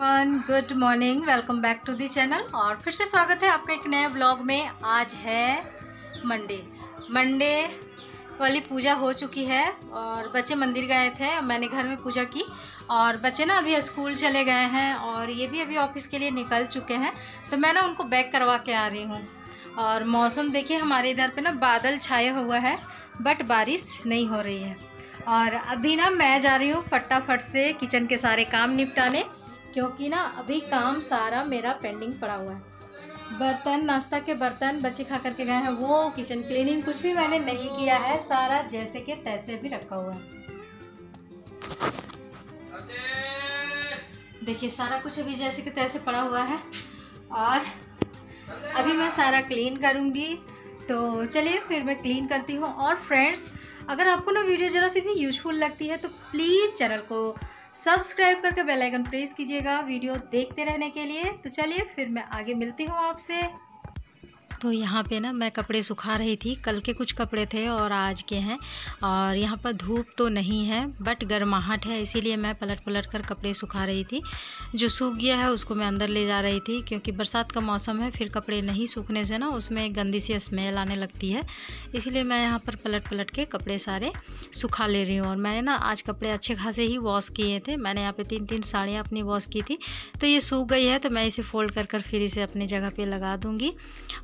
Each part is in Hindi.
One good morning welcome back to the channel और फिर से स्वागत है आपका एक नए ब्लॉग में। आज है मंडे मंडे वाली पूजा हो चुकी है और बच्चे मंदिर गए थे, मैंने घर में पूजा की। और बच्चे ना अभी स्कूल चले गए हैं और ये भी अभी ऑफ़िस के लिए निकल चुके हैं। तो मैं ना उनको बैक करवा के आ रही हूँ। और मौसम देखिए, हमारे इधर पे ना बादल छाए हुआ है बट बारिश नहीं हो रही है। और अभी ना मैं जा रही हूँ फटाफट से किचन के सारे काम निपटाने। क्योंकि ना अभी काम सारा मेरा पेंडिंग पड़ा हुआ है। बर्तन, नाश्ता के बर्तन, बच्चे खा करके गए हैं, वो किचन क्लीनिंग कुछ भी मैंने नहीं किया है, सारा जैसे के तैसे भी रखा हुआ है। देखिए, सारा कुछ अभी जैसे के तैसे पड़ा हुआ है, और अभी मैं सारा क्लीन करूँगी। तो चलिए, फिर मैं क्लीन करती हूँ। और फ्रेंड्स अगर आपको ना वीडियो ज़रा सी भी यूजफुल लगती है तो प्लीज़ चैनल को सब्सक्राइब करके बेल आइकन प्रेस कीजिएगा वीडियो देखते रहने के लिए। तो चलिए, फिर मैं आगे मिलती हूँ आपसे। तो यहाँ पे ना मैं कपड़े सुखा रही थी। कल के कुछ कपड़े थे और आज के हैं। और यहाँ पर धूप तो नहीं है बट गर्माहट है, इसीलिए मैं पलट पलट कर कपड़े सुखा रही थी। जो सूख गया है उसको मैं अंदर ले जा रही थी, क्योंकि बरसात का मौसम है, फिर कपड़े नहीं सूखने से ना उसमें गंदी सी स्मेल आने लगती है। इसीलिए मैं यहाँ पर पलट पलट के कपड़े सारे सुखा ले रही हूँ। और मैंने ना आज कपड़े अच्छे खासे ही वॉश किए थे। मैंने यहाँ पर तीन तीन साड़ियाँ अपनी वॉश की थी। तो ये सूख गई है तो मैं इसे फोल्ड कर कर फिर इसे अपनी जगह पर लगा दूँगी।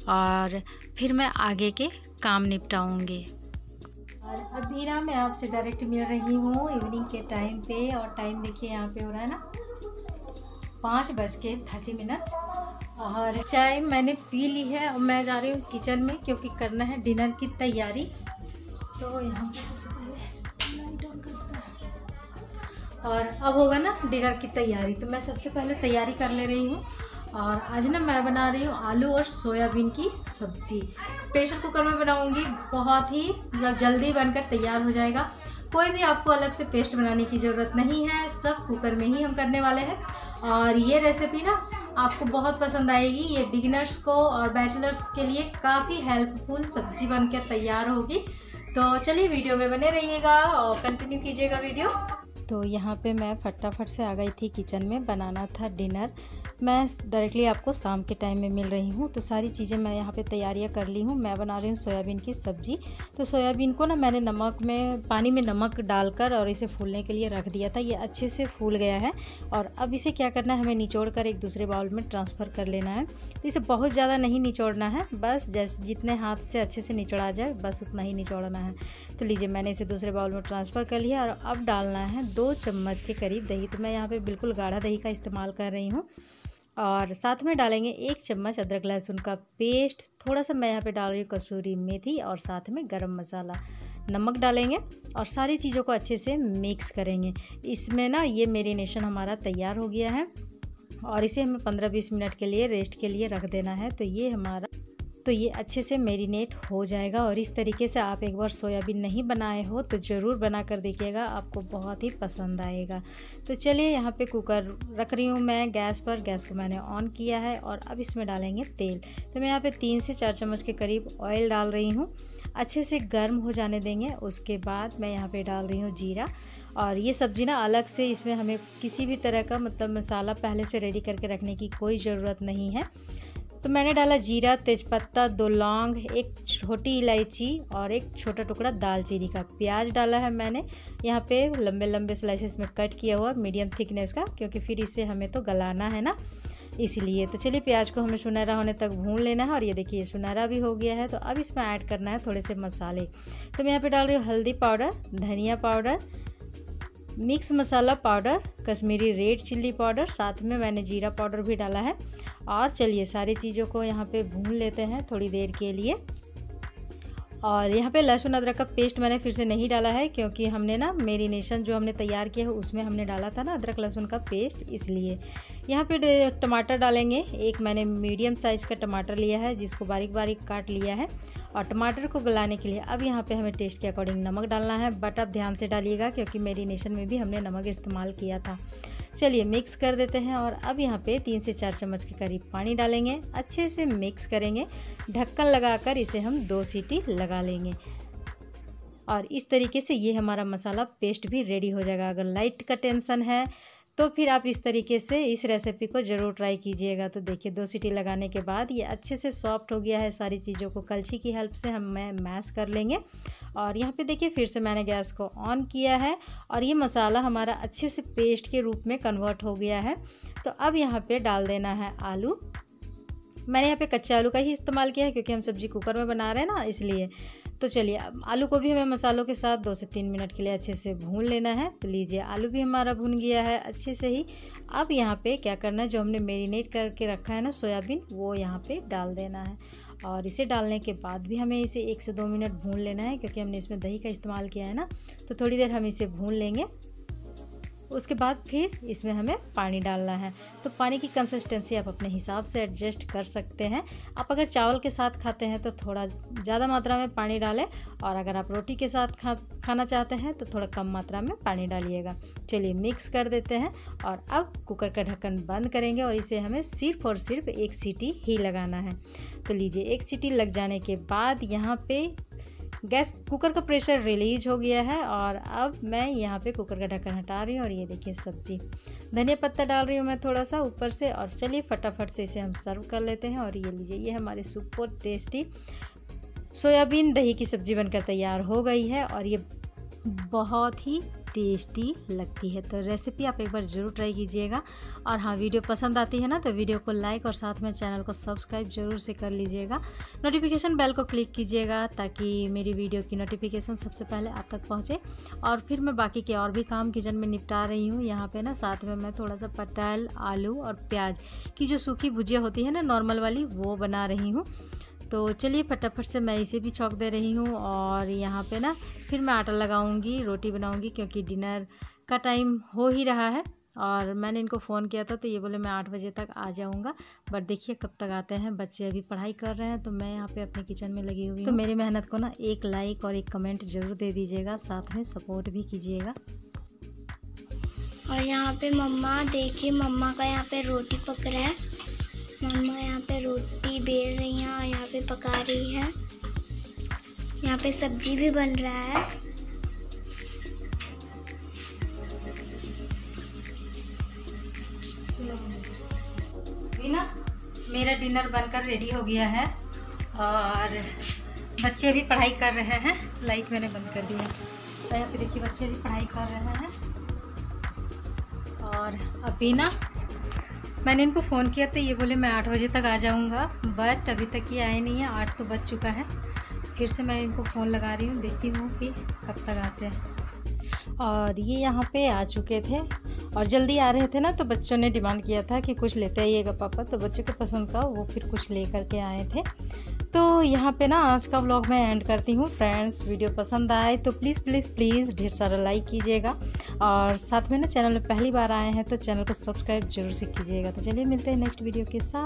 और और फिर मैं आगे के काम निपटाऊँगी। और अभी ना मैं आपसे डायरेक्ट मिल रही हूँ इवनिंग के टाइम पे और टाइम देखिए यहाँ पे हो रहा है ना, पाँच बज के थर्टी मिनट और चाय मैंने पी ली है और मैं जा रही हूँ किचन में क्योंकि करना है डिनर की तैयारी। तो यहाँ पे सबसे पहले लाइट ऑन करता है। और अब होगा ना डिनर की तैयारी तो मैं सबसे पहले तैयारी कर ले रही हूँ। और आज ना मैं बना रही हूँ आलू और सोयाबीन की सब्ज़ी। प्रेशर कुकर में बनाऊँगी, बहुत ही मतलब जल्दी बनकर तैयार हो जाएगा। कोई भी आपको अलग से पेस्ट बनाने की ज़रूरत नहीं है, सब कुकर में ही हम करने वाले हैं। और ये रेसिपी ना आपको बहुत पसंद आएगी। ये बिगिनर्स को और बैचलर्स के लिए काफ़ी हेल्पफुल सब्ज़ी बनकर तैयार होगी। तो चलिए वीडियो में बने रहिएगा और कंटिन्यू कीजिएगा वीडियो। तो यहाँ पे मैं फटाफट से आ गई थी किचन में, बनाना था डिनर। मैं डायरेक्टली आपको शाम के टाइम में मिल रही हूँ तो सारी चीज़ें मैं यहाँ पे तैयारियाँ कर ली हूँ। मैं बना रही हूँ सोयाबीन की सब्ज़ी। तो सोयाबीन को ना मैंने नमक में, पानी में नमक डालकर और इसे फूलने के लिए रख दिया था। ये अच्छे से फूल गया है और अब इसे क्या करना है, हमें निचोड़ कर एक दूसरे बाउल में ट्रांसफ़र कर लेना है। तो इसे बहुत ज़्यादा नहीं निचोड़ना है, बस जैसे, जितने हाथ से अच्छे से निचोड़ा जाए, बस उतना ही निचोड़ना है। तो लीजिए मैंने इसे दूसरे बाउल में ट्रांसफ़र कर लिया और अब डालना है दो चम्मच के करीब दही तो मैं यहाँ पर बिल्कुल गाढ़ा दही का इस्तेमाल कर रही हूँ। और साथ में डालेंगे एक चम्मच अदरक लहसुन का पेस्ट। थोड़ा सा मैं यहाँ पे डाल रही हूँ कसूरी मेथी और साथ में गरम मसाला। नमक डालेंगे और सारी चीज़ों को अच्छे से मिक्स करेंगे। इसमें ना ये मेरीनेशन हमारा तैयार हो गया है और इसे हमें पंद्रह बीस मिनट के लिए रेस्ट के लिए रख देना है। तो ये हमारा तो ये अच्छे से मेरीनेट हो जाएगा और इस तरीके से आप एक बार सोयाबीन नहीं बनाए हो तो ज़रूर बना कर देखिएगा, आपको बहुत ही पसंद आएगा। तो चलिए यहाँ पे कुकर रख रही हूँ मैं गैस पर, गैस को मैंने ऑन किया है और अब इसमें डालेंगे तेल। तो मैं यहाँ पे तीन से चार चम्मच के करीब ऑयल डाल रही हूँ, अच्छे से गर्म हो जाने देंगे, उसके बाद मैं यहाँ पर डाल रही हूँ जीरा। और ये सब्ज़ी ना अलग से इसमें हमें किसी भी तरह का मतलब मसाला पहले से रेडी करके रखने की कोई ज़रूरत नहीं है। तो मैंने डाला जीरा, तेज़पत्ता दो लौंग एक छोटी इलायची और एक छोटा टुकड़ा दालचीनी का प्याज डाला है मैंने। यहाँ पे लंबे लंबे स्लाइसेस में कट किया हुआ मीडियम थिकनेस का, क्योंकि फिर इसे हमें तो गलाना है ना। इसीलिए तो चलिए प्याज को हमें सुनहरा होने तक भून लेना है और ये देखिए सुनहरा भी हो गया है तो अब इसमें ऐड करना है थोड़े से मसाले। तो मैं यहाँ पे डाल रही हूँ हल्दी पाउडर, धनिया powder mix masala powder, Kashmiri red chilli powder, साथ में मैंने जीरा पाउडर भी डाला है। और चलिए सारी चीज़ों को यहाँ पे भून लेते हैं थोड़ी देर के लिए। और यहाँ पे लहसुन अदरक का पेस्ट मैंने फिर से नहीं डाला है, क्योंकि हमने ना मेरीनेशन जो हमने तैयार किया है, उसमें हमने डाला था ना अदरक लहसुन का पेस्ट, इसलिए। यहाँ पे टमाटर डालेंगे। एक मैंने मीडियम साइज़ का टमाटर लिया है, जिसको बारीक बारीक काट लिया है, और टमाटर को गलाने के लिए अब यहाँ पे हमें टेस्ट के अकॉर्डिंग नमक डालना है। बट अब ध्यान से डालिएगा, क्योंकि मेरीनेशन में भी हमने नमक इस्तेमाल किया था। चलिए मिक्स कर देते हैं और अब यहाँ पे तीन से चार चम्मच के करीब पानी डालेंगे। अच्छे से मिक्स करेंगे। ढक्कन लगाकर इसे हम दो सीटी लगा लेंगे। और इस तरीके से ये हमारा मसाला पेस्ट भी रेडी हो जाएगा। अगर लाइट का टेंशन है तो फिर आप इस तरीके से इस रेसिपी को ज़रूर ट्राई कीजिएगा। तो देखिए, दो सीटी लगाने के बाद ये अच्छे से सॉफ्ट हो गया है। सारी चीज़ों को कलछी की हेल्प से हम मैश कर लेंगे। और यहाँ पे देखिए, फिर से मैंने गैस को ऑन किया है और ये मसाला हमारा अच्छे से पेस्ट के रूप में कन्वर्ट हो गया है। तो अब यहाँ पे डाल देना है आलू। मैंने यहाँ पे कच्चे आलू का ही इस्तेमाल किया है क्योंकि हम सब्ज़ी कुकर में बना रहे हैं ना, इसलिए। तो चलिए, अब आलू को भी हमें मसालों के साथ दो से तीन मिनट के लिए अच्छे से भून लेना है। तो लीजिए, आलू भी हमारा भून गया है अच्छे से ही। अब यहाँ पे क्या करना है, जो हमने मेरीनेट करके रखा है ना सोयाबीन, वो यहाँ पे डाल देना है। और इसे डालने के बाद भी हमें इसे एक से दो मिनट भून लेना है, क्योंकि हमने इसमें दही का इस्तेमाल किया है ना तो थोड़ी देर हम इसे भून लेंगे। उसके बाद फिर इसमें हमें पानी डालना है। तो पानी की कंसिस्टेंसी आप अपने हिसाब से एडजस्ट कर सकते हैं। आप अगर चावल के साथ खाते हैं तो थोड़ा ज़्यादा मात्रा में पानी डालें और अगर आप रोटी के साथ खा, खाना चाहते हैं तो थोड़ा कम मात्रा में पानी डालिएगा। चलिए मिक्स कर देते हैं और अब कुकर का ढक्कन बंद करेंगे और इसे हमें सिर्फ़ और सिर्फ़ एक सीटी ही लगाना है। तो लीजिए एक सीटी लग जाने के बाद यहाँ पे गैस कुकर का प्रेशर रिलीज़ हो गया है और अब मैं यहाँ पे कुकर का ढक्कन हटा रही हूँ और ये देखिए सब्ज़ी। धनिया पत्ता डाल रही हूँ मैं थोड़ा सा ऊपर से और चलिए फटाफट से इसे हम सर्व कर लेते हैं और ये लीजिए, ये हमारी सुपर टेस्टी सोयाबीन दही की सब्ज़ी बनकर तैयार हो गई है और ये बहुत ही टेस्टी लगती है। तो रेसिपी आप एक बार ज़रूर ट्राई कीजिएगा। और हाँ वीडियो पसंद आती है ना तो वीडियो को लाइक और साथ में चैनल को सब्सक्राइब ज़रूर से कर लीजिएगा। नोटिफिकेशन बेल को क्लिक कीजिएगा, ताकि मेरी वीडियो की नोटिफिकेशन सबसे पहले आप तक पहुँचे। और फिर मैं बाकी के और भी काम किचन में निपटा रही हूँ। यहाँ पर ना, साथ में मैं थोड़ा सा पटाल, आलू और प्याज की जो सूखी भुजिया होती है ना नॉर्मल वाली, वो बना रही हूँ। तो चलिए फटाफट से मैं इसे भी चौक दे रही हूँ और यहाँ पे ना फिर मैं आटा लगाऊँगी रोटी बनाऊँगी क्योंकि डिनर का टाइम हो ही रहा है और मैंने इनको फ़ोन किया था तो ये बोले मैं आठ बजे तक आ जाऊँगा। बट देखिए कब तक आते हैं बच्चे अभी पढ़ाई कर रहे हैं तो मैं यहाँ पे अपने किचन में लगी हुई तो मेरी मेहनत को ना एक लाइक और एक कमेंट ज़रूर दे दीजिएगा साथ में सपोर्ट भी कीजिएगा। और यहाँ पे मम्मा देखिए मम्मा का यहाँ पे रोटी पक रहा है। मम्मा यहाँ पे रोटी बेल रही हैं और यहाँ पे पका रही है। यहाँ पे सब्ज़ी भी बन रहा है। ना मेरा डिनर बनकर रेडी हो गया है और बच्चे भी पढ़ाई कर रहे हैं। लाइट मैंने बंद कर दिया तो यहाँ पे देखिए, बच्चे भी पढ़ाई कर रहे हैं। और अभी ना मैंने इनको फ़ोन किया तो ये बोले, मैं आठ बजे तक आ जाऊँगा बट अभी तक ये आए नहीं है, आठ तो बज चुका है। फिर से मैं इनको फ़ोन लगा रही हूँ, देखती हूँ कि कब तक आते हैं। और ये यहाँ पे आ चुके थे। और जल्दी आ रहे थे ना तो बच्चों ने डिमांड किया था कि कुछ लेते आइएगा पापा तो बच्चों के पसंद का वो फिर कुछ ले करके आए थे। तो यहाँ पे ना आज का व्लॉग मैं एंड करती हूँ। फ्रेंड्स वीडियो पसंद आए तो प्लीज़ प्लीज़ प्लीज़ ढेर सारा लाइक कीजिएगा। और साथ में ना चैनल में पहली बार आए हैं तो चैनल को सब्सक्राइब ज़रूर से कीजिएगा। तो चलिए मिलते हैं नेक्स्ट वीडियो के साथ।